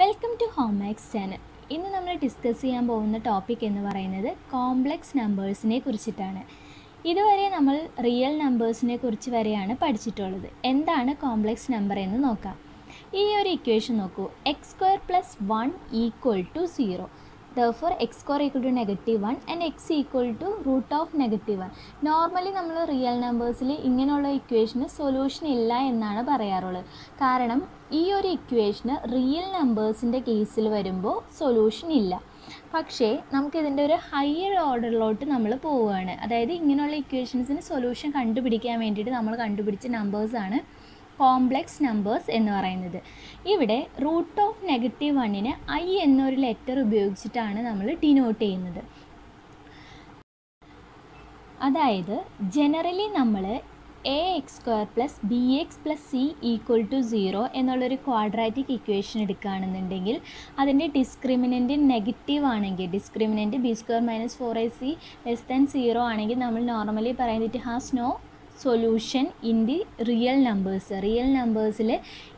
Welcome to ഹോമാക്സ് channel ഇന്ന് നമ്മൾ discuss ചെയ്യാൻ പോകുന്ന ടോപ്പിക് എന്ന് പറയുന്നത് കോംപ്ലക്സ് നമ്പേഴ്സിനെ കുറിച്ചിട്ടാണ്. ഇതുവരെ നമ്മൾ റിയൽ നമ്പേഴ്സിനെ കുറിച്ച് വരെയാണ് പഠിച്ചിട്ടുള്ളത്. എന്താണ് കോംപ്ലക്സ് നമ്പർ എന്ന് നോക്കാം. ഈ ഒരു ഇക്വേഷൻ നോക്കൂ. X square plus one equal to zero therefore x square equal to negative one and x equal to root of negative one normally നമ്മൾ റിയൽ നമ്പേഴ്സിൽ ഇങ്ങനെയുള്ള ഇക്വേഷന് സൊല്യൂഷൻ ഇല്ല എന്നാണ് പറയാറുള്ളത്. കാരണം ഈ ഒരു ഇക്വേഷന് റിയൽ നമ്പേഴ്സിന്റെ കേസിൽ വരുമ്പോൾ സൊല്യൂഷൻ ഇല്ല. പക്ഷേ നമുക്കിതിന്റെ ഒരു ഹയർ ഓർഡറിലോട്ട് നമ്മൾ പോവുകയാണ്. അതായത് ഇങ്ങനെയുള്ള ഇക്വേഷൻസിന് സൊല്യൂഷൻ കണ്ടുപിടിക്കാൻ വേണ്ടിയിട്ട് നമ്മൾ കണ്ടുപിടിച്ച നമ്പേഴ്സാണ് കോംപ്ലക്സ് നമ്പേഴ്സ് എന്ന് പറയുന്നത്. ഇവിടെ റൂട്ട് ഓഫ് നെഗറ്റീവ് വണ്ണിന് ഐ എന്നൊരു ലെറ്റർ ഉപയോഗിച്ചിട്ടാണ് നമ്മൾ ഡിനോട്ട് ചെയ്യുന്നത്. അതായത് ജനറലി നമ്മൾ a x square plus b x plus c equal to zero എന്നുള്ളൊരു ക്വാഡ്രാറ്റിക് ഇക്വേഷൻ എടുക്കുകയാണെന്നുണ്ടെങ്കിൽ അതിന്റെ ഡിസ്ക്രിമിനന്റ് നെഗറ്റീവ് ആണെങ്കിൽ discriminant b square minus four a c less than zero ആണെങ്കിൽ നമ്മൾ നോർമലി പറയുന്നത് it has no solution in the real numbers real നമ്പേഴ്സിൽ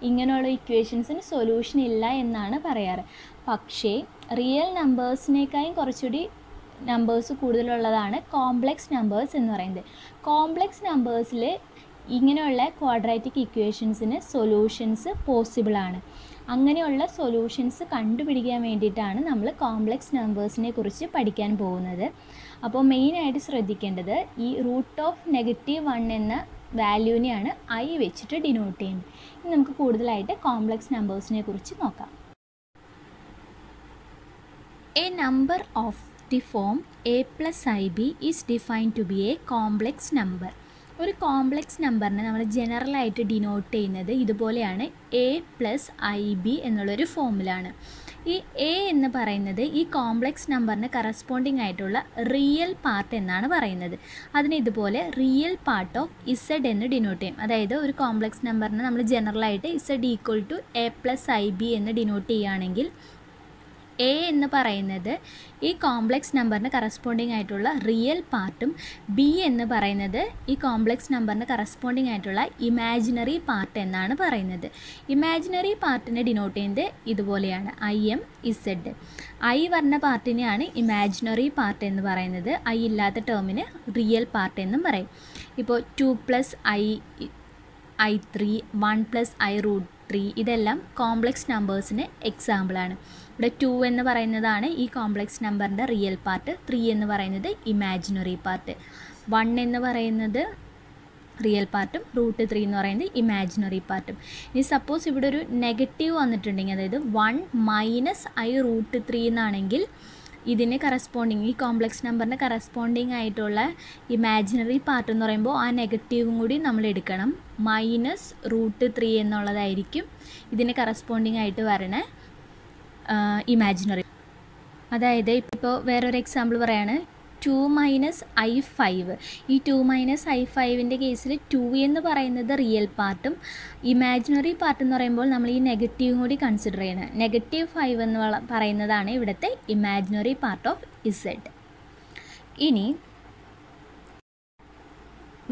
ഇങ്ങനെയുള്ള ഇക്വേഷൻസിന് solution ഇല്ല എന്നാണ് പറയാറ്. പക്ഷേ റിയൽ നമ്പേഴ്സിനേക്കാളും കുറച്ചുകൂടി നമ്പേഴ്സ് കൂടുതലുള്ളതാണ് കോംപ്ലക്സ് നമ്പേഴ്സ് എന്ന് പറയുന്നത്. കോംപ്ലക്സ് നമ്പേഴ്സിൽ ഇങ്ങനെയുള്ള ക്വാഡ്രാറ്റിക് ഇക്വേഷൻസിന് സൊല്യൂഷൻസ് പോസിബിളാണ് അങ്ങനെയുള്ള സൊല്യൂഷൻസ് കണ്ടുപിടിക്കാൻ വേണ്ടിയിട്ടാണ് നമ്മൾ കോംപ്ലക്സ് നമ്പേഴ്സിനെ കുറിച്ച് പഠിക്കാൻ പോകുന്നത്. അപ്പോൾ മെയിനായിട്ട് ശ്രദ്ധിക്കേണ്ടത് ഈ റൂട്ട് ഓഫ് നെഗറ്റീവ് വൺ എന്ന വാല്യൂവിനെയാണ് ഐ വെച്ചിട്ട് ഡിനോട്ട് ചെയ്യുന്നത്. ഇനി നമുക്ക് കൂടുതലായിട്ട് കോംപ്ലക്സ് നമ്പേഴ്സിനെ കുറിച്ച് നോക്കാം. A number of the form a plus i b is defined to be a complex number ഒരു കോംപ്ലക്സ് നമ്പറിനെ നമ്മൾ ജനറലായിട്ട് ഡിനോട്ട് ചെയ്യുന്നത് ഇതുപോലെയാണ് എ പ്ലസ് ഐ ബി എന്നുള്ളൊരു ഫോമിലാണ് ഈ എ എന്ന് പറയുന്നത് ഈ കോംപ്ലക്സ് നമ്പറിന് കറസ്പോണ്ടിങ് ആയിട്ടുള്ള റിയൽ പാർട്ട് എന്നാണ് പറയുന്നത്. അതിന് ഇതുപോലെ റിയൽ പാർട്ട് ഓഫ് ഇസഡ് എന്ന് ഡിനോട്ട് ചെയ്യും. അതായത് ഒരു കോംപ്ലക്സ് നമ്പറിന് നമ്മൾ ജനറലായിട്ട് z equal to a plus i b എന്ന് ഡിനോട്ട് ചെയ്യുകയാണെങ്കിൽ എ എന്ന് പറയുന്നത് ഈ കോംപ്ലക്സ് നമ്പറിന് കറസ്പോണ്ടിങ് ആയിട്ടുള്ള റിയൽ പാർട്ടും ബി എന്ന് പറയുന്നത് ഈ കോംപ്ലക്സ് നമ്പറിന് കറസ്പോണ്ടിങ് ആയിട്ടുള്ള ഇമാജിനറി പാർട്ട് എന്നാണ് പറയുന്നത്. ഇമാജിനറി പാർട്ടിനെ ഡിനോട്ട് ചെയ്യുന്നത് ഇതുപോലെയാണ്. ഐ എം ഇസഡ് ഐ പറഞ്ഞ പാർട്ടിനെയാണ് ഇമാജിനറി പാർട്ട് എന്ന് പറയുന്നത്. ഐ ഇല്ലാത്ത ടേമിന് റിയൽ പാർട്ട് എന്നും പറയും. ഇപ്പോൾ two plus i i three one plus i root three ഇതെല്ലാം കോംപ്ലക്സ് നമ്പേഴ്സിന് എക്സാമ്പിളാണ് ഇവിടെ ടു എന്ന് പറയുന്നതാണ് ഈ കോംപ്ലക്സ് നമ്പറിന്റെ റിയൽ പാർട്ട് ത്രീ എന്ന് പറയുന്നത് ഇമാജിനറി പാർട്ട് വൺ എന്ന് പറയുന്നത് റിയൽ പാർട്ടും റൂട്ട് ത്രീ എന്ന് പറയുന്നത് ഇമാജിനറി പാർട്ടും ഇനി സപ്പോസ് ഇവിടെ ഒരു നെഗറ്റീവ് വന്നിട്ടുണ്ടെങ്കിൽ അതായത് one minus i root three എന്നാണെങ്കിൽ ഇതിന് കറസ്പോണ്ടിങ് ഈ കോംപ്ലക്സ് നമ്പറിന് കറസ്പോണ്ടിങ് ആയിട്ടുള്ള ഇമാജിനറി പാർട്ട് എന്ന് പറയുമ്പോൾ ആ നെഗറ്റീവും കൂടി നമ്മൾ എടുക്കണം. മൈനസ് റൂട്ട് ത്രീ എന്നുള്ളതായിരിക്കും ഇതിന് കറസ്പോണ്ടിങ് ആയിട്ട് വരണ ഇമാജിനറി അതായത് ഇപ്പോൾ വേറൊരു എക്സാമ്പിൾ പറയാണ്. ടു മൈനസ് ഐ ഫൈവ് ഈ ടു മൈനസ് ഐ ഫൈവിന്റെ കേസിൽ ടു എന്ന് പറയുന്നത് റിയൽ പാർട്ടും ഇമാജിനറി പാർട്ട് എന്ന് പറയുമ്പോൾ നമ്മൾ ഈ നെഗറ്റീവും കൂടി കൺസിഡർ ചെയ്യണം. നെഗറ്റീവ് ഫൈവ് എന്ന് പറയുന്നതാണ് ഇവിടുത്തെ ഇമാജിനറി പാർട്ട് ഓഫ് ഇസഡ് ഇനി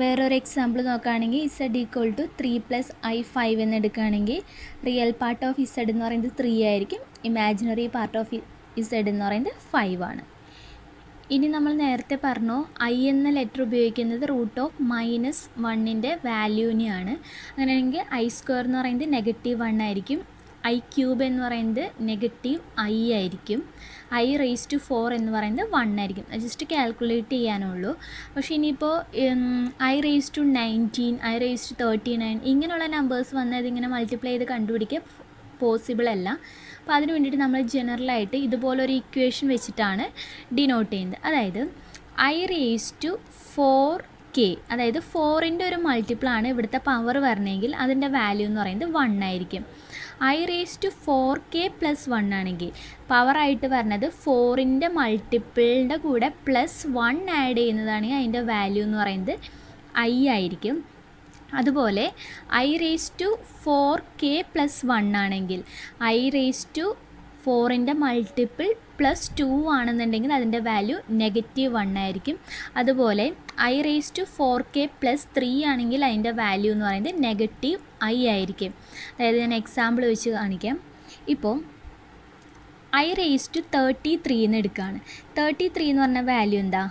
വേറൊരു എക്സാമ്പിൾ നോക്കുകയാണെങ്കിൽ z equal to three plus i five എന്ന് എടുക്കുകയാണെങ്കിൽ റിയൽ പാർട്ട് ഓഫ് ഇസഡ് എന്ന് പറയുന്നത് ത്രീ ആയിരിക്കും ഇമാജിനറി പാർട്ട് ഓഫ് ഇസഡ് എന്ന് പറയുന്നത് ഫൈവ് ആണ്. ഇനി നമ്മൾ നേരത്തെ പറഞ്ഞു ഐ എന്ന ലെറ്റർ ഉപയോഗിക്കുന്നത് റൂട്ട് ഓഫ് മൈനസ് വണ്ണിന്റെ വാല്യൂവിനെയാണ് അങ്ങനെയാണെങ്കിൽ ഐ സ്ക്വയർ എന്ന് പറയുന്നത് നെഗറ്റീവ് വൺ ആയിരിക്കും. ഐ ക്യൂബ് എന്ന് പറയുന്നത് നെഗറ്റീവ് ഐ ആയിരിക്കും. ഐ റേസ് ടു ഫോർ എന്ന് പറയുന്നത് വൺ ആയിരിക്കും. ജസ്റ്റ് കാൽക്കുലേറ്റ് ചെയ്യാനുള്ളൂ. പക്ഷേ ഇനിയിപ്പോൾ i raise to nineteen i raise to thirty nine ഇങ്ങനെയുള്ള നമ്പേഴ്സ് വന്നത് ഇങ്ങനെ മൾട്ടിപ്ലൈ ചെയ്ത് കണ്ടുപിടിക്കുക. പോസിബിൾ അല്ല. അപ്പോൾ അതിന് വേണ്ടിയിട്ട് നമ്മൾ ജനറലായിട്ട് ഇതുപോലൊരു ഇക്വേഷൻ വെച്ചിട്ടാണ് ഡിനോട്ട് ചെയ്യുന്നത്. അതായത് i raise to four k അതായത് ഫോറിന്റെ ഒരു മൾട്ടിപ്പിളാണ് ഇവിടുത്തെ പവർ വരണമെങ്കിൽ അതിന്റെ വാല്യൂ എന്ന് പറയുന്നത് വൺ ആയിരിക്കും. I raise to four k plus one ആണെങ്കിൽ പവറായിട്ട് പറഞ്ഞത് ഫോറിന്റെ മൾട്ടിപ്പിളിന്റെ കൂടെ പ്ലസ് വൺ ആഡ് ചെയ്യുന്നതാണെങ്കിൽ അതിന്റെ വാല്യൂ എന്ന് പറയുന്നത് ഐ ആയിരിക്കും. അതുപോലെ i raise to four k plus one ആണെങ്കിൽ ഐ റേസ് ടു ഫോറിന്റെ മൾട്ടിപ്പിൾ പ്ലസ് ടു ആണെന്നുണ്ടെങ്കിൽ അതിന്റെ വാല്യൂ നെഗറ്റീവ് വൺ ആയിരിക്കും. അതുപോലെ i raise to four k plus three ആണെങ്കിൽ അതിന്റെ വാല്യൂ എന്ന് പറയുന്നത് നെഗറ്റീവ് ഐ ആയിരിക്കും. അതായത് ഞാൻ എക്സാമ്പിൾ വെച്ച് കാണിക്കാം. ഇപ്പോൾ i raise to thirty three എന്ന് എടുക്കുകയാണ് തേർട്ടി ത്രീ എന്ന് പറഞ്ഞ വാല്യൂ എന്താ?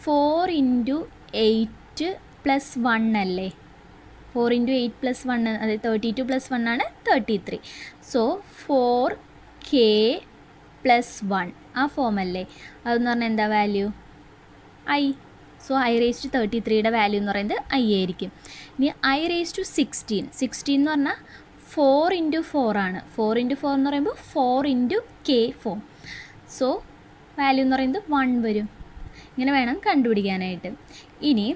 Four into eight plus one അല്ലേ? Four into eight plus one അതായത് തേർട്ടി ടു പ്ലസ് വൺ ആണ് thirty three. So four k plus one ആ ഫോം അല്ലേ? അതെന്ന് പറഞ്ഞാൽ എന്താ value i so i raise to thirty ത്രീയുടെ വാല്യൂ എന്ന് പറയുന്നത് ഐ ആയിരിക്കും. ഇനി i raise to sixteen sixteen എന്ന് പറഞ്ഞാൽ ഫോർ ഇന്റു ഫോർ ആണ്. ഫോർ ഇന്റു ഫോർ എന്ന് പറയുമ്പോൾ four into k form so value എന്ന് പറയുന്നത് വൺ വരും. ഇങ്ങനെ വേണം കണ്ടുപിടിക്കാനായിട്ട്. ഇനി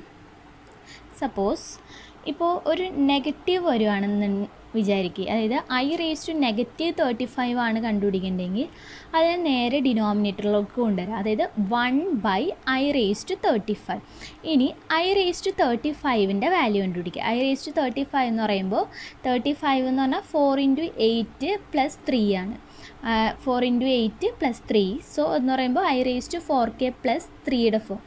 സപ്പോസ് ഇപ്പോൾ ഒരു നെഗറ്റീവ് വരുവാണെന്ന് വിചാരിക്കുക അതായത് i raise to negative thirty five ആണ് കണ്ടുപിടിക്കേണ്ടതെങ്കിൽ അതിനെ നേരെ ഡിനോമിനേറ്ററിലേക്ക് കൊണ്ടുവരാം. അതായത് one by i raise to thirty five ഇനി ഐ റേസ് ടു തേർട്ടി ഫൈവിന്റെ വാല്യൂ കണ്ടുപിടിക്കുക. I raise to thirty five എന്ന് പറയുമ്പോൾ തേർട്ടി ഫൈവ് എന്ന് പറഞ്ഞാൽ four into eight plus three ആണ്. Four into eight plus three. So എന്ന് പറയുമ്പോൾ i raise to four k plus ത്രീയുടെ ഫോർ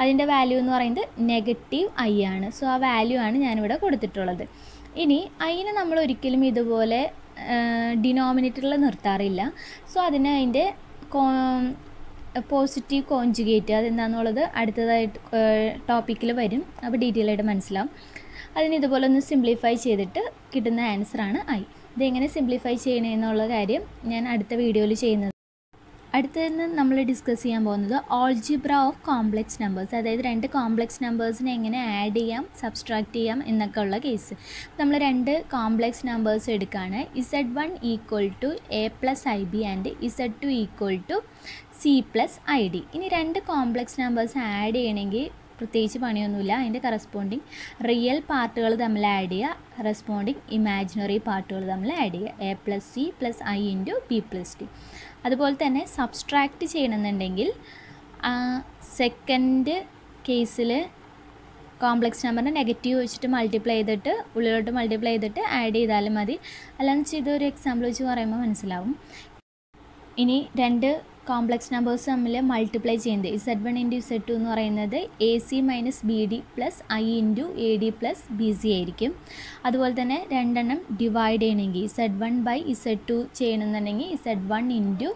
അതിന്റെ വാല്യൂ എന്ന് പറയുന്നത് നെഗറ്റീവ് ഐ ആണ്. സോ ആ വാല്യൂ ആണ് ഞാനിവിടെ കൊടുത്തിട്ടുള്ളത്. ഇനി ഐനെ നമ്മൾ ഒരിക്കലും ഇതുപോലെ ഡിനോമിനേറ്ററിൽ നിർത്താറില്ല. സോ അതിന് അതിന്റെ കോ പോസിറ്റീവ് കോഞ്ചുഗേറ്റ് അതെന്താണെന്നുള്ളത് അടുത്തതായിട്ട് ടോപ്പിക്കിൽ വരും. അപ്പോൾ ഡീറ്റെയിൽ ആയിട്ട് മനസ്സിലാവും. അതിന് ഇതുപോലെ ഒന്ന് സിംപ്ലിഫൈ ചെയ്തിട്ട് കിട്ടുന്ന ആൻസറാണ് ഐ ഇതെങ്ങനെ സിംപ്ലിഫൈ ചെയ്യണമെന്നുള്ള കാര്യം ഞാൻ അടുത്ത വീഡിയോയിൽ ചെയ്യുന്നത്. അടുത്തതെന്ന് നമ്മൾ ഡിസ്കസ് ചെയ്യാൻ പോകുന്നത് ഓൾജിബ്ര ഓഫ് കോംപ്ലക്സ് നമ്പേഴ്സ് അതായത് രണ്ട് കോംപ്ലക്സ് നമ്പേഴ്സിനെ എങ്ങനെ ആഡ് ചെയ്യാം സബ്സ്ട്രാക്ട് ചെയ്യാം എന്നൊക്കെ ഉള്ള കേസ് നമ്മൾ രണ്ട് കോംപ്ലക്സ് നമ്പേഴ്സ് എടുക്കുകയാണ് z one equal to a plus i b and z two equal to c plus i d ഇനി രണ്ട് കോംപ്ലക്സ് നമ്പേഴ്സ് ആഡ് ചെയ്യണമെങ്കിൽ പ്രത്യേകിച്ച് പണിയൊന്നുമില്ല. അതിന്റെ കറസ്പോണ്ടിങ് റിയൽ പാർട്ടുകൾ തമ്മിൽ ആഡ് ചെയ്യുക. കറസ്പോണ്ടിങ് ഇമാജിനറി പാർട്ടുകൾ തമ്മിൽ ആഡ് ചെയ്യുക. A plus c plus i into b plus d അതുപോലെ തന്നെ സബ്സ്ട്രാക്റ്റ് ചെയ്യണമെന്നുണ്ടെങ്കിൽ സെക്കൻഡ് കേസിൽ കോംപ്ലക്സ് നമ്പറിനെ നെഗറ്റീവ് വെച്ചിട്ട് മൾട്ടിപ്ലൈ ചെയ്തിട്ട് ഉള്ളിലോട്ട് മൾട്ടിപ്ലൈ ചെയ്തിട്ട് ആഡ് ചെയ്താലും മതി. അല്ലാന്ന് വെച്ചാൽ ഇതൊരു എക്സാമ്പിൾ വെച്ച് പറയുമ്പോൾ മനസ്സിലാവും. ഇനി രണ്ട് കോംപ്ലക്സ് നമ്പേഴ്സ് തമ്മിൽ മൾട്ടിപ്ലൈ ചെയ്യുന്നത് z one into z two എന്ന് പറയുന്നത് a c minus b d plus i into a d plus b c ആയിരിക്കും. അതുപോലെ തന്നെ രണ്ടെണ്ണം ഡിവൈഡ് ചെയ്യണമെങ്കിൽ z one by z two ചെയ്യണമെന്നുണ്ടെങ്കിൽ z one into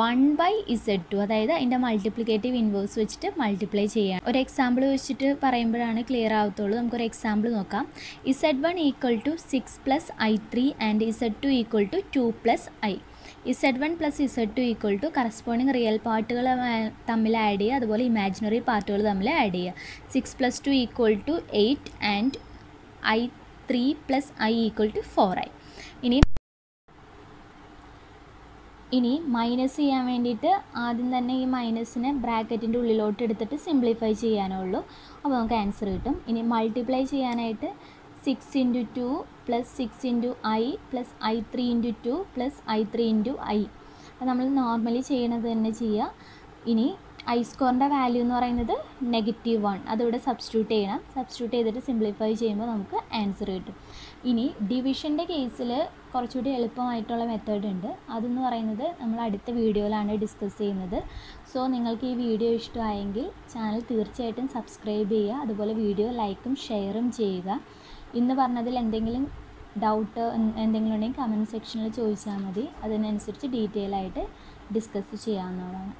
one by z two അതായത് അതിന്റെ മൾട്ടിപ്ലിക്കേറ്റീവ് ഇൻവേഴ്സ് വെച്ചിട്ട് മൾട്ടിപ്ലൈ ചെയ്യാം. ഒരു എക്സാമ്പിൾ വെച്ചിട്ട് പറയുമ്പോഴാണ് ക്ലിയർ ആവത്തുള്ളൂ. നമുക്കൊരു എക്സാമ്പിൾ നോക്കാം. Z one equal to six plus i three and z two equal to two plus i z one plus z two equal to corresponding real പാർട്ടുകൾ തമ്മിൽ add ചെയ്യുക. അതുപോലെ ഇമാജിനറി പാർട്ടുകൾ തമ്മിൽ ആഡ് ചെയ്യുക. Six plus two equal to eight and i three plus i equal to four i ഇനി ഇനി minus ചെയ്യാൻ വേണ്ടിയിട്ട് ആദ്യം തന്നെ ഈ മൈനസിനെ ബ്രാക്കറ്റിന്റെ ഉള്ളിലോട്ട് എടുത്തിട്ട് സിംപ്ലിഫൈ ചെയ്യാനുള്ളൂ അപ്പോൾ നമുക്ക് ആൻസർ കിട്ടും. ഇനി മൾട്ടിപ്ലൈ ചെയ്യാനായിട്ട് six into two plus six into i plus i three into two plus i three into i അപ്പോൾ നമ്മൾ നോർമലി ചെയ്യണത് തന്നെ ചെയ്യുക ഇനി ഐ സ്കോറിന്റെ വാല്യൂ എന്ന് പറയുന്നത് നെഗറ്റീവ് വൺ അതിവിടെ സബ്സ്റ്റിറ്റ്യൂട്ട് ചെയ്യണം. സബ്സ്റ്റിറ്റ്യൂട്ട് ചെയ്തിട്ട് സിംപ്ലിഫൈ ചെയ്യുമ്പോൾ നമുക്ക് ആൻസർ കിട്ടും. ഇനി ഡിവിഷന്റെ കേസിൽ കുറച്ചുകൂടി എളുപ്പമായിട്ടുള്ള മെത്തേഡ് ഉണ്ട്. അതെന്ന് പറയുന്നത് നമ്മൾ അടുത്ത വീഡിയോയിലാണ് ഡിസ്കസ് ചെയ്യുന്നത്. സോ നിങ്ങൾക്ക് ഈ വീഡിയോ ഇഷ്ടമായെങ്കിൽ ചാനൽ തീർച്ചയായിട്ടും സബ്സ്ക്രൈബ് ചെയ്യുക. അതുപോലെ വീഡിയോ ലൈക്കും ഷെയറും ചെയ്യുക. ഇന്ന് പറഞ്ഞതിൽ എന്തെങ്കിലും ഡൗട്ട് എന്തെങ്കിലും ഉണ്ടെങ്കിൽ കമന്റ് സെക്ഷനിൽ ചോദിച്ചാൽ മതി. അതിനനുസരിച്ച് ഡീറ്റെയിൽ ആയിട്ട് ഡിസ്കസ് ചെയ്യാവുന്നതാണ്.